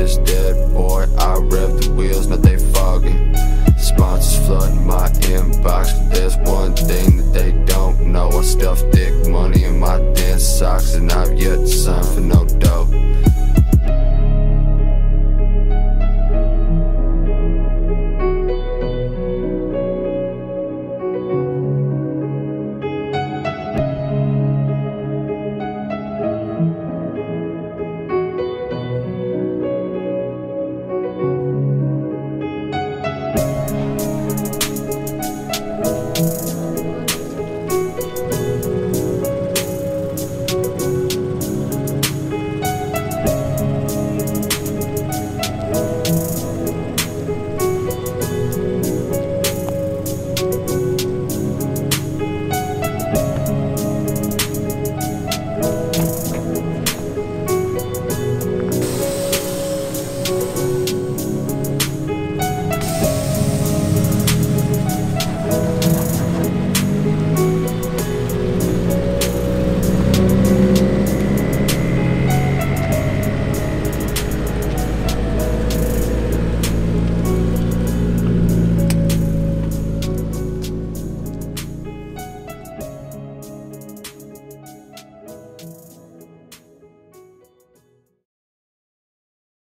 this dead boy. I rev the wheels, but they fogging. Sponsors flooding my inbox, but there's one thing that they don't know. I stuff thick money in my dance socks, and I've yet to sign for no